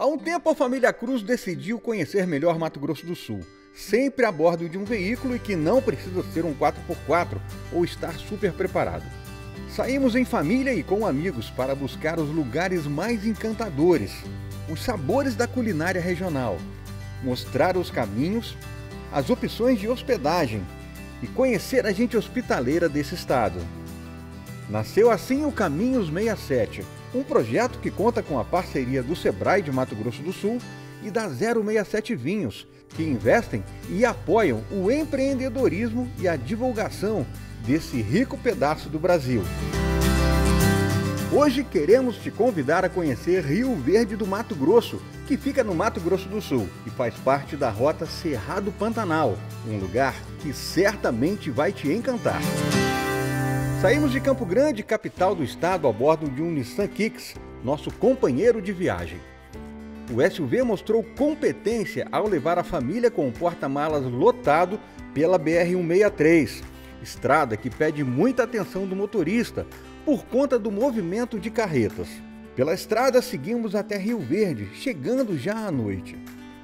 Há um tempo a família Cruz decidiu conhecer melhor Mato Grosso do Sul, sempre a bordo de um veículo e que não precisa ser um 4x4 ou estar super preparado. Saímos em família e com amigos para buscar os lugares mais encantadores, os sabores da culinária regional, mostrar os caminhos, as opções de hospedagem e conhecer a gente hospitaleira desse estado. Nasceu assim o Caminhos 67, um projeto que conta com a parceria do Sebrae de Mato Grosso do Sul e da 067 Vinhos, que investem e apoiam o empreendedorismo e a divulgação desse rico pedaço do Brasil. Hoje queremos te convidar a conhecer Rio Verde do Mato Grosso, que fica no Mato Grosso do Sul e faz parte da rota Cerrado Pantanal, um lugar que certamente vai te encantar. Saímos de Campo Grande, capital do estado, a bordo de um Nissan Kicks, nosso companheiro de viagem. O SUV mostrou competência ao levar a família com o porta-malas lotado pela BR-163, estrada que pede muita atenção do motorista por conta do movimento de carretas. Pela estrada seguimos até Rio Verde, chegando já à noite.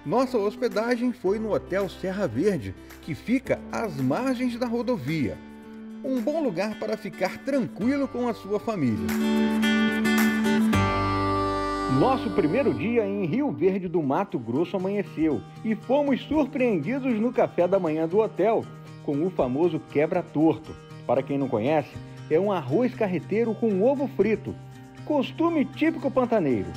Nossa hospedagem foi no Hotel Serra Verde, que fica às margens da rodovia um bom lugar para ficar tranquilo com a sua família. Nosso primeiro dia em Rio Verde do Mato Grosso amanheceu e fomos surpreendidos no café da manhã do hotel com o famoso quebra-torto. Para quem não conhece, é um arroz carreteiro com ovo frito, costume típico pantaneiro.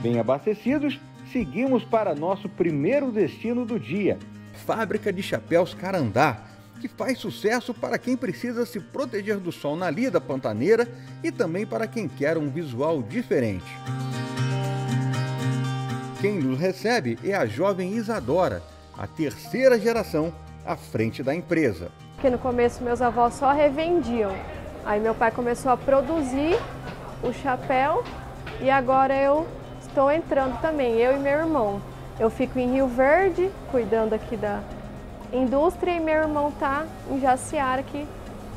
Bem abastecidos, seguimos para nosso primeiro destino do dia, Fábrica de Chapéus Carandá, que faz sucesso para quem precisa se proteger do sol na lida pantaneira e também para quem quer um visual diferente. Quem nos recebe é a jovem Isadora, a terceira geração à frente da empresa. Que no começo meus avós só revendiam. Aí meu pai começou a produzir o chapéu e agora eu estou entrando também, eu e meu irmão. Eu fico em Rio Verde, cuidando aqui da, indústria e meu irmão está em Jaciara, que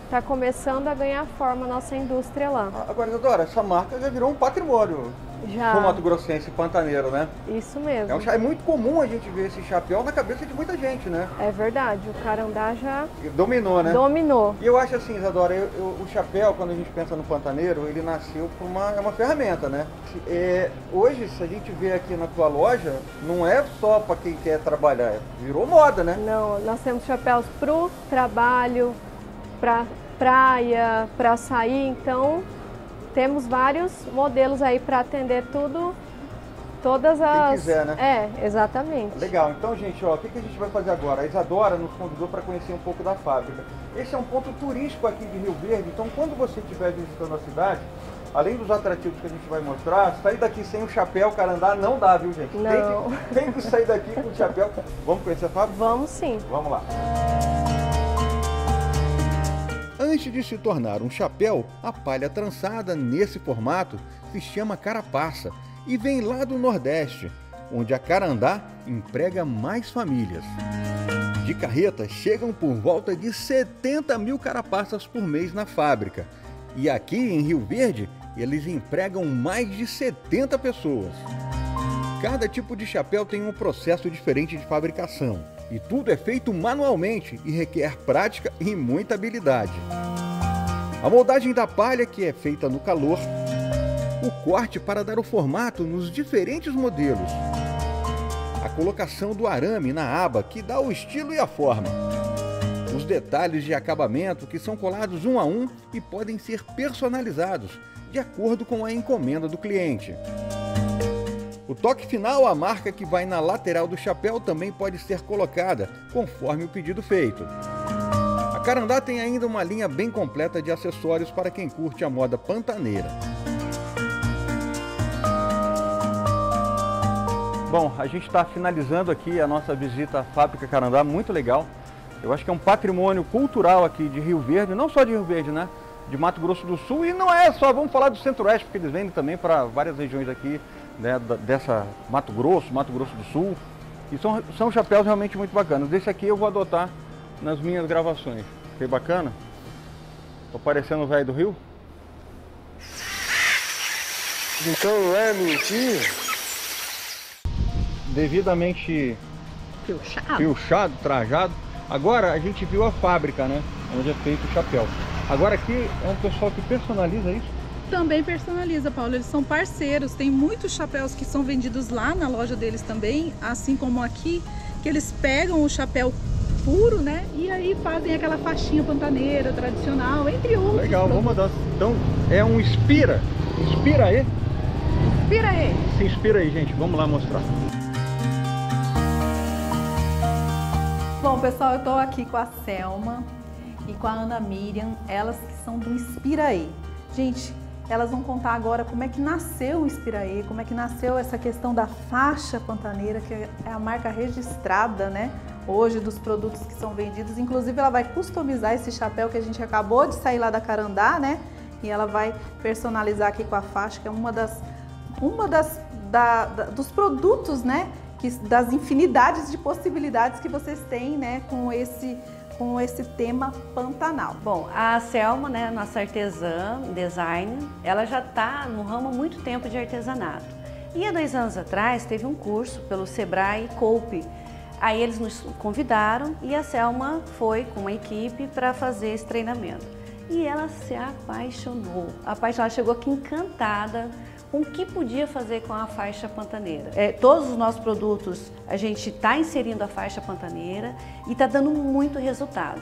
está começando a ganhar forma a nossa indústria lá. Agora, Isadora, essa marca já virou um patrimônio já. do Mato Grossense pantaneiro, né? Isso mesmo. É, um, é, muito comum a gente ver esse chapéu na cabeça de muita gente, né? É verdade, o carandá já... Dominou, né? Dominou. E eu acho assim, Isadora, eu, eu, o chapéu, quando a gente pensa no pantaneiro, ele nasceu por uma, é uma ferramenta, né? É, hoje, se a gente vê aqui na tua loja, não é só para quem quer trabalhar, virou moda, né? Não, nós temos chapéus pro trabalho, para praia, para sair, então temos vários modelos aí para atender tudo, todas as... Quem quiser, né? É, exatamente. Legal. Então, gente, ó, o que, que a gente vai fazer agora? A Isadora nos convidou para conhecer um pouco da fábrica. Esse é um ponto turístico aqui de Rio Verde, então quando você estiver visitando a cidade, além dos atrativos que a gente vai mostrar, sair daqui sem o chapéu carandá não dá, viu, gente? Não. Tem que, tem que sair daqui com o chapéu. Vamos conhecer a fábrica? Vamos sim. Vamos lá. Antes de se tornar um chapéu, a palha trançada nesse formato se chama carapaça e vem lá do Nordeste, onde a carandá emprega mais famílias. De carreta chegam por volta de 70 mil carapaças por mês na fábrica. E aqui em Rio Verde, eles empregam mais de 70 pessoas. Cada tipo de chapéu tem um processo diferente de fabricação e tudo é feito manualmente e requer prática e muita habilidade. A moldagem da palha, que é feita no calor, o corte para dar o formato nos diferentes modelos, a colocação do arame na aba, que dá o estilo e a forma, os detalhes de acabamento, que são colados um a um e podem ser personalizados de acordo com a encomenda do cliente. O toque final, a marca que vai na lateral do chapéu, também pode ser colocada, conforme o pedido feito. A Carandá tem ainda uma linha bem completa de acessórios para quem curte a moda pantaneira. Bom, a gente está finalizando aqui a nossa visita à Fábrica Carandá, muito legal. Eu acho que é um patrimônio cultural aqui de Rio Verde, não só de Rio Verde, né? De Mato Grosso do Sul e não é só, vamos falar do Centro-Oeste, porque eles vendem também para várias regiões aqui né, dessa Mato Grosso, Mato Grosso do Sul. E são, são chapéus realmente muito bacanas. Desse aqui eu vou adotar nas minhas gravações. Foi bacana? Tô parecendo o velho do Rio? Então não é mentira? devidamente Piochado. piochado, trajado. Agora a gente viu a fábrica, né? Onde é feito o chapéu. Agora aqui é um pessoal que personaliza isso. Também personaliza, Paulo. Eles são parceiros. Tem muitos chapéus que são vendidos lá na loja deles também, assim como aqui, que eles pegam o chapéu puro, né? E aí fazem aquela faixinha pantaneira tradicional, entre outros. Legal, vamos mandar. Então é um inspira. Inspira aí. Inspira aí. Se inspira aí, gente. Vamos lá mostrar. Bom, pessoal, eu estou aqui com a Selma e com a Ana Miriam, elas que são do Inspiraê. Gente, elas vão contar agora como é que nasceu o Inspiraê, como é que nasceu essa questão da faixa pantaneira, que é a marca registrada, né? Hoje dos produtos que são vendidos. Inclusive, ela vai customizar esse chapéu que a gente acabou de sair lá da Carandá, né? E ela vai personalizar aqui com a faixa, que é uma das, uma das da, da, dos produtos, né? Que, das infinidades de possibilidades que vocês têm, né? Com esse com esse tema Pantanal. Bom, a Selma, né, nossa artesã, design, ela já está no ramo há muito tempo de artesanato. E há dois anos atrás teve um curso pelo Sebrae Coupe. Aí eles nos convidaram e a Selma foi com uma equipe para fazer esse treinamento. E ela se apaixonou. Apaixonada, chegou aqui encantada com o que podia fazer com a faixa pantaneira. É, todos os nossos produtos a gente está inserindo a faixa pantaneira e está dando muito resultado.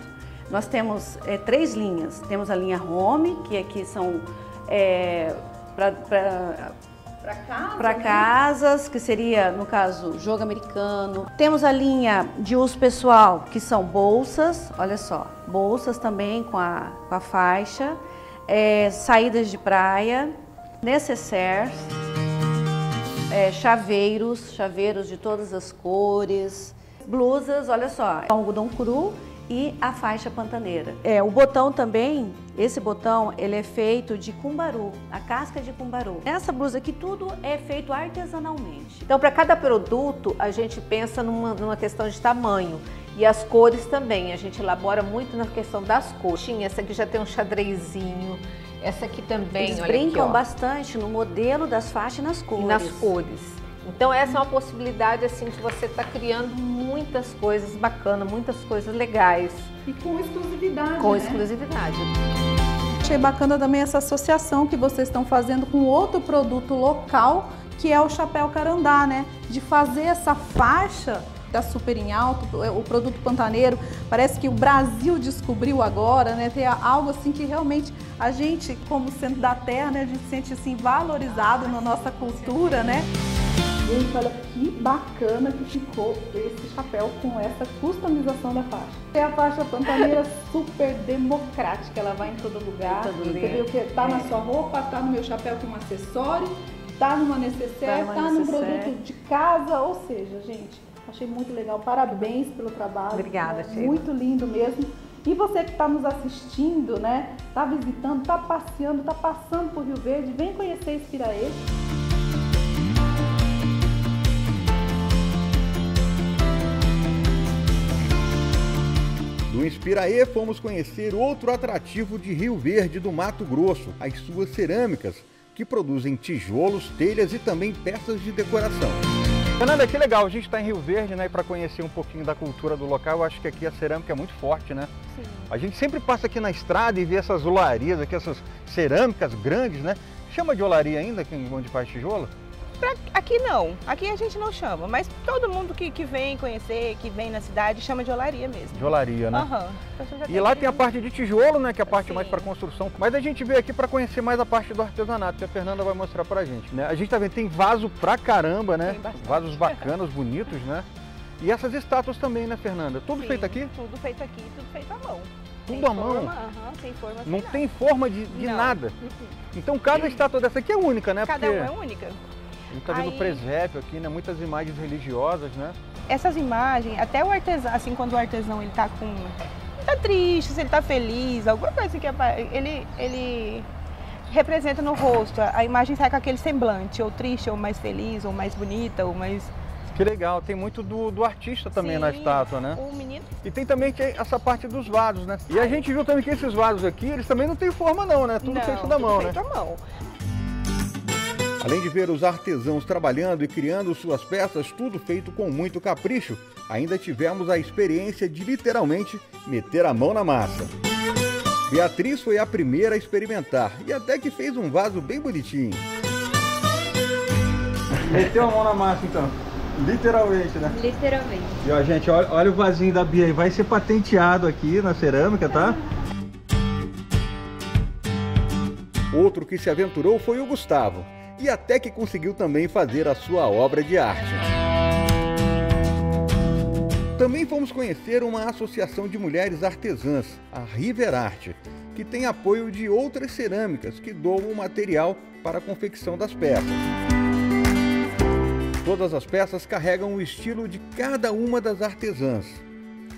Nós temos é, três linhas. Temos a linha Home, que aqui são é, para casa, né? casas, que seria, no caso, jogo americano. Temos a linha de uso pessoal, que são bolsas, olha só, bolsas também com a, com a faixa, é, saídas de praia, necessaires, é, chaveiros, chaveiros de todas as cores, blusas, olha só, algodão cru e a faixa pantaneira. É, o botão também, esse botão, ele é feito de cumbaru, a casca de cumbaru. Essa blusa aqui tudo é feito artesanalmente. Então, para cada produto, a gente pensa numa, numa questão de tamanho. E as cores também, a gente elabora muito na questão das cores. Tinha essa aqui já tem um xadrezinho, essa aqui também, Eles olha brincam aqui, ó, bastante no modelo das faixas e nas e cores. nas cores. Então essa é uma possibilidade assim que você está criando muitas coisas bacanas, muitas coisas legais, E com exclusividade, com né? exclusividade. Achei bacana também essa associação que vocês estão fazendo com outro produto local, que é o chapéu carandá, né? De fazer essa faixa da super em alto, o produto pantaneiro, parece que o Brasil descobriu agora, né? Ter algo assim que realmente a gente, como sendo da terra, né? A gente se sente assim valorizado na nossa cultura, né? Gente, olha que bacana que ficou esse chapéu com essa customização da faixa. É a faixa pantaneira super democrática, ela vai em todo lugar. Em todo Você lugar. vê o que tá na sua roupa, tá no meu chapéu com um acessório, tá numa necessaire, Tá tá, num produto de casa, ou seja, gente, achei muito legal. Parabéns pelo trabalho. Obrigada? Sheila. Muito lindo mesmo. E você que está nos assistindo, né? Tá visitando, tá passeando, tá passando por Rio Verde, vem conhecer Espiraê. Do Inspiraê fomos conhecer outro atrativo de Rio Verde do Mato Grosso, as suas cerâmicas, que produzem tijolos, telhas e também peças de decoração. Fernanda, que legal, a gente está em Rio Verde, né? E para conhecer um pouquinho da cultura do local, eu acho que aqui a cerâmica é muito forte, né? Sim. A gente sempre passa aqui na estrada e vê essas olarias aqui, essas cerâmicas grandes, né? Chama de olaria ainda, quem onde faz tijolo? Pra- aqui não, aqui a gente não chama, mas todo mundo que, que vem conhecer, que vem na cidade, chama de olaria mesmo. De olaria, né? Já E lá tem a parte de tijolo, né? Que é a parte Sim. mais para construção. Mas a gente veio aqui para conhecer mais a parte do artesanato, que a Fernanda vai mostrar pra gente. Né? A gente tá vendo, tem vaso pra caramba, né? Vasos bacanas, bonitos, né? E essas estátuas também, né, Fernanda? Tudo Sim, feito aqui? Tudo feito aqui, tudo feito à mão. Tudo Sem à mão? Forma, aham, sem forma, sem Não nada. tem forma de, de nada. Uhum. Então cada estátua dessa aqui é única, né? Cada Porque uma é única. A gente tá vendo Aí- presépio aqui, né? Muitas imagens religiosas, né? Essas imagens, até o artesão, assim, quando o artesão ele tá com. Ele tá triste, se ele tá feliz, alguma coisa assim que ele, ele representa no rosto. A imagem sai com aquele semblante, ou triste, ou mais feliz, ou mais bonita, ou mais. Que legal, tem muito do, do artista também na Sim, estátua, né? O menino E tem também essa parte dos vasos, né? E a gente viu também que esses vasos aqui, eles também não têm forma não, né? Tudo não, feito da mão, né? feito à mão. Além de ver os artesãos trabalhando e criando suas peças, tudo feito com muito capricho, ainda tivemos a experiência de literalmente meter a mão na massa. Beatriz foi a primeira a experimentar e até que fez um vaso bem bonitinho. Meteu a mão na massa então. Literalmente, né? Literalmente. E ó, gente, olha, olha o vasinho da Bia aí. Vai ser patenteado aqui na cerâmica, tá? Outro que se aventurou foi o Gustavo, e até que conseguiu também fazer a sua obra de arte. Também fomos conhecer uma associação de mulheres artesãs, a River Arte, que tem apoio de outras cerâmicas que doam material para a confecção das peças. Todas as peças carregam o estilo de cada uma das artesãs.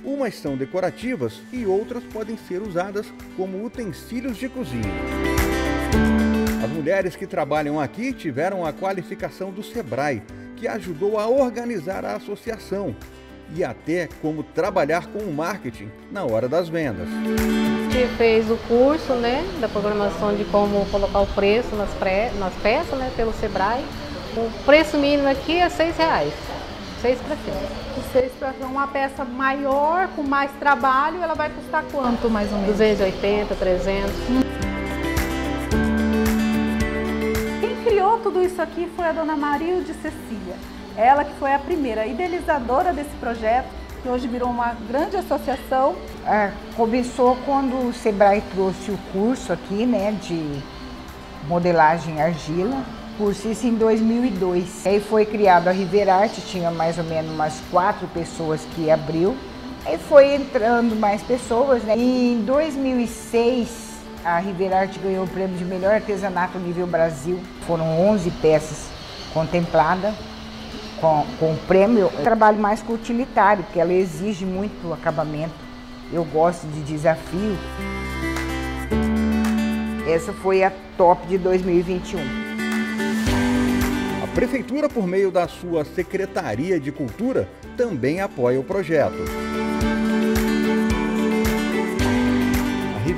Umas são decorativas e outras podem ser usadas como utensílios de cozinha. As mulheres que trabalham aqui tiveram a qualificação do SEBRAE, que ajudou a organizar a associação e até como trabalhar com o marketing na hora das vendas. A gente fez o curso né, da programação de como colocar o preço nas, pré, nas peças né, pelo SEBRAE. O preço mínimo aqui é seis reais. Seis para cima. Seis para uma peça maior, com mais trabalho, ela vai custar quanto mais ou menos? 280, 300. Quem tudo isso aqui foi a dona Maria de Cecília. Ela que foi a primeira idealizadora desse projeto, que hoje virou uma grande associação. É, começou quando o Sebrae trouxe o curso aqui, né, de modelagem argila curso isso em 2002. Aí foi criado a Riverarte, tinha mais ou menos umas quatro pessoas que abriu. Aí foi entrando mais pessoas, né? E em 2006 a Riverarte ganhou o prêmio de melhor artesanato nível Brasil. Foram 11 peças contempladas com, com o prêmio. Eu trabalho mais com utilitário, porque ela exige muito acabamento. Eu gosto de desafio. Essa foi a top de 2021. Prefeitura, por meio da sua Secretaria de Cultura, também apoia o projeto.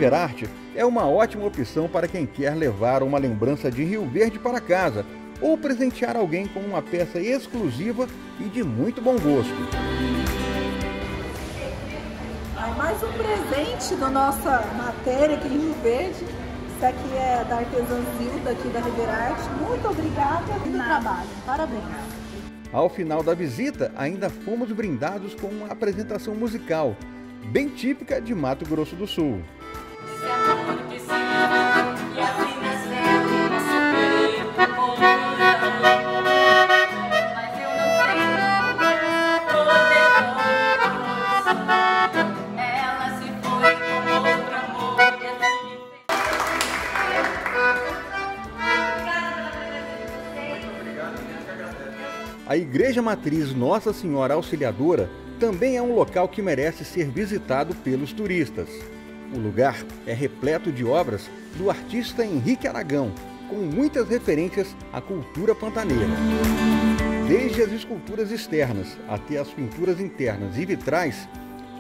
Art é uma ótima opção para quem quer levar uma lembrança de Rio Verde para casa ou presentear alguém com uma peça exclusiva e de muito bom gosto. Mais um presente da nossa matéria aqui em Rio Verde isso aqui é da Artesã Zilda, aqui da Riverarte. Muito obrigada pelo trabalho. Parabéns. Ao final da visita, ainda fomos brindados com uma apresentação musical, bem típica de Mato Grosso do Sul. A Igreja Matriz Nossa Senhora Auxiliadora também é um local que merece ser visitado pelos turistas. O lugar é repleto de obras do artista Henrique Aragão, com muitas referências à cultura pantaneira. Desde as esculturas externas até as pinturas internas e vitrais,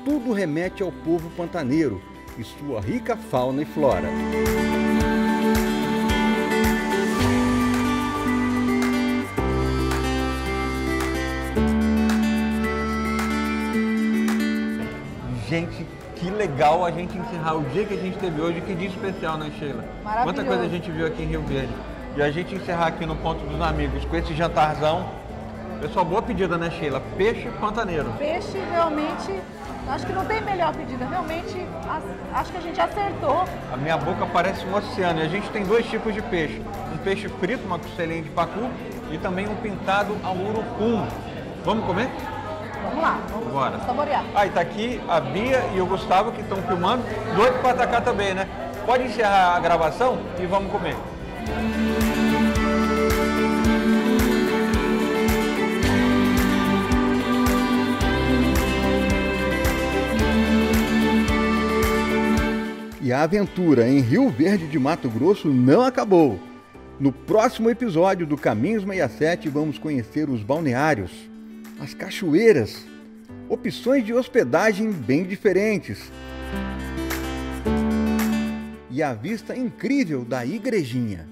tudo remete ao povo pantaneiro e sua rica fauna e flora. Legal a gente encerrar o dia que a gente teve hoje, que dia especial, né, Sheila? Quanta coisa a gente viu aqui em Rio Verde. E a gente encerrar aqui no Ponto dos Amigos com esse jantarzão. Pessoal, boa pedida, né, Sheila? Peixe pantaneiro. Peixe, realmente, acho que não tem melhor pedida. Realmente, acho que a gente acertou. A minha boca parece um oceano. E a gente tem dois tipos de peixe. Um peixe frito, uma costelinha de pacu, e também um pintado ao urucum. Vamos comer? Vamos lá, vamos Bora. saborear. Aí ah, tá aqui a Bia e o Gustavo que estão filmando, doido para atacar também, né? Pode encerrar a gravação e vamos comer. E a aventura em Rio Verde de Mato Grosso não acabou. No próximo episódio do Caminhos 67 vamos conhecer os balneários, as cachoeiras, opções de hospedagem bem diferentes e a vista incrível da igrejinha.